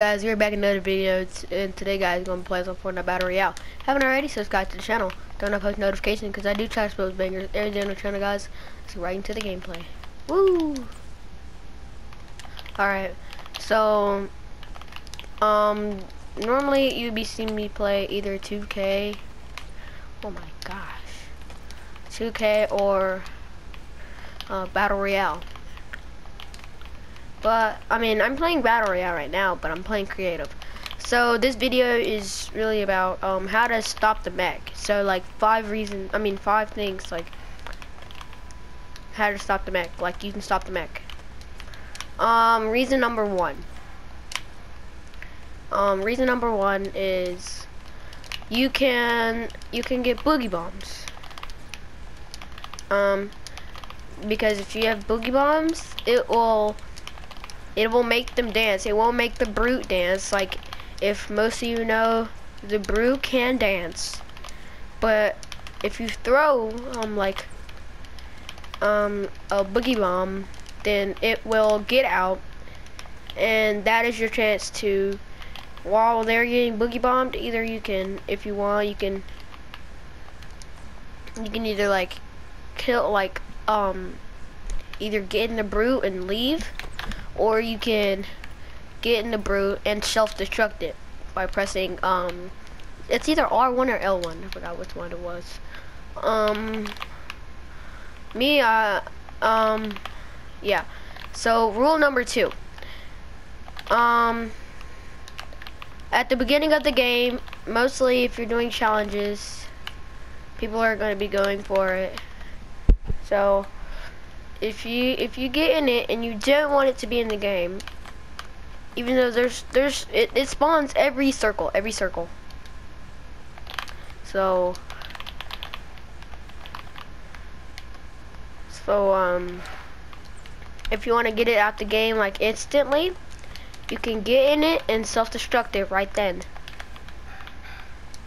guys, we're back in another video, and today guys, to play some Fortnite Battle Royale. Haven't already, subscribe to the channel. Don't have post notifications, because I do try to post bangers every day on the channel, guys. So right into the gameplay. Woo! Alright, so, um, normally you'd be seeing me play either 2K, oh my gosh, 2K or uh, Battle Royale. But, I mean, I'm playing Battle Royale right now, but I'm playing creative. So this video is really about um, how to stop the mech. So like five reasons, I mean five things like how to stop the mech. Like you can stop the mech. Um, reason number one. Um, reason number one is you can you can get boogie bombs. Um, because if you have boogie bombs, it will it will make them dance. It won't make the brute dance. Like, if most of you know, the brute can dance. But if you throw, um, like, um, a boogie bomb, then it will get out. And that is your chance to, while they're getting boogie bombed, either you can, if you want, you can, you can either, like, kill, like, um, either get in the brute and leave, or you can get in the brute and self-destruct it by pressing um it's either R1 or L1 I forgot which one it was. Um me uh um yeah. So rule number two. Um at the beginning of the game mostly if you're doing challenges people are going to be going for it. So if you if you get in it and you don't want it to be in the game, even though there's there's it, it spawns every circle, every circle. So so um if you want to get it out the game like instantly, you can get in it and self-destruct it right then.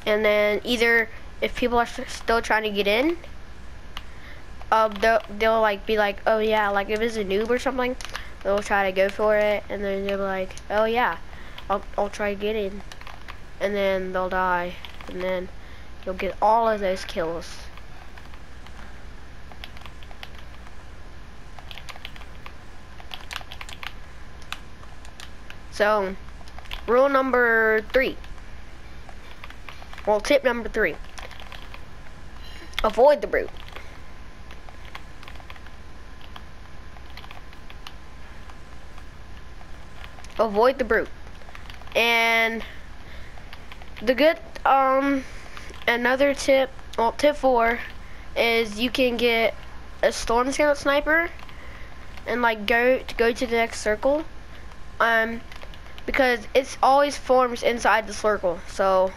And then either if people are still trying to get in, um, they'll, they'll like be like, oh yeah, like if it's a noob or something, they'll try to go for it, and then they'll be like, oh yeah, I'll, I'll try getting, and then they'll die, and then you'll get all of those kills. So, rule number three. Well, tip number three. Avoid the brute. Avoid the brute. And the good, um, another tip, well, tip four is you can get a storm scout sniper and like go to go to the next circle. Um, because it's always forms inside the circle. So,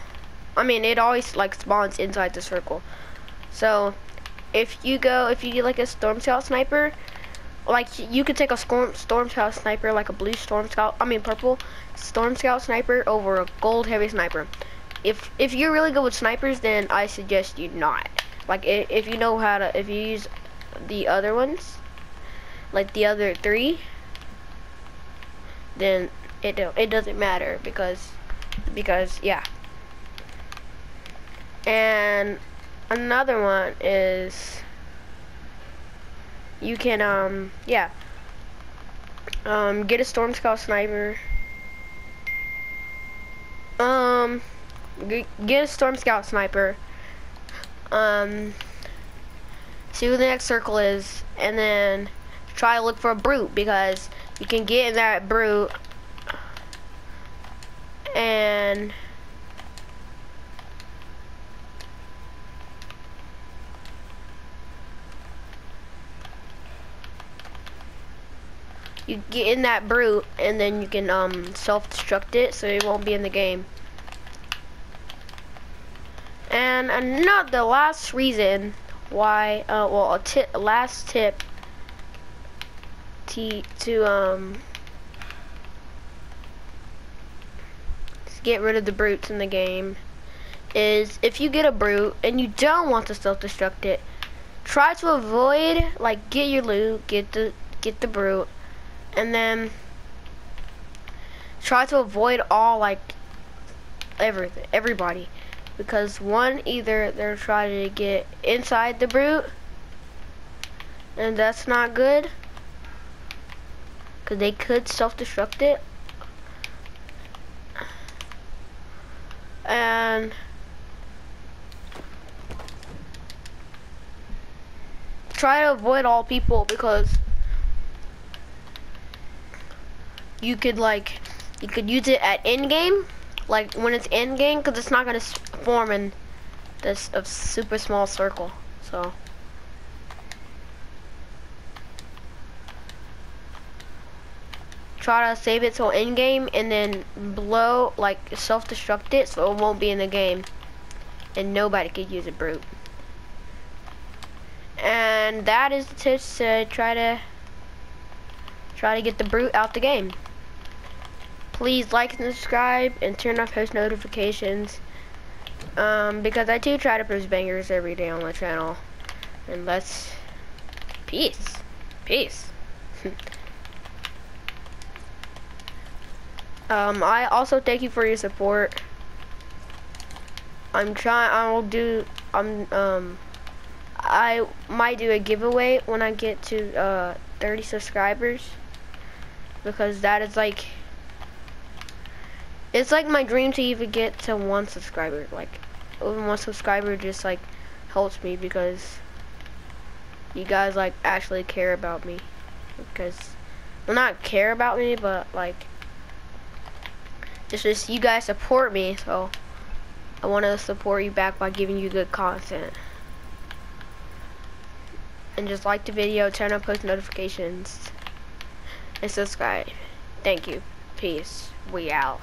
I mean, it always like spawns inside the circle. So, if you go, if you get like a storm scout sniper, like you could take a storm storm scout sniper like a blue storm scout I mean purple storm scout sniper over a gold heavy sniper. If if you're really good with snipers then I suggest you not. Like if you know how to if you use the other ones like the other three then it don't it doesn't matter because because yeah. And another one is you can, um, yeah, um, get a Storm Scout Sniper, um, get a Storm Scout Sniper, um, see who the next circle is, and then try to look for a Brute, because you can get in that Brute, and you get in that brute and then you can um, self-destruct it so it won't be in the game. And another the last reason why, uh, well, a tip, last tip to, to um get rid of the brutes in the game is if you get a brute and you don't want to self-destruct it, try to avoid like get your loot, get the get the brute, and then try to avoid all like everything, everybody, because one either they're trying to get inside the brute, and that's not good, because they could self-destruct it, and try to avoid all people because you could like you could use it at end game like when it's end game because it's not going to form in this a super small circle so. Try to save it till end game and then blow like self-destruct it so it won't be in the game. And nobody could use a brute. And that is the tips to try to try to get the brute out the game please like and subscribe and turn on post notifications. Um, because I do try to post bangers every day on the channel. And let's peace. Peace. Um, I also thank you for your support. I'm trying I will do I'm um I might do a giveaway when I get to uh, 30 subscribers. Because that is like it's like my dream to even get to one subscriber like one subscriber just like helps me because you guys like actually care about me because well not care about me but like it's just you guys support me so I want to support you back by giving you good content and just like the video, turn on post notifications, and subscribe. Thank you. Peace. We out.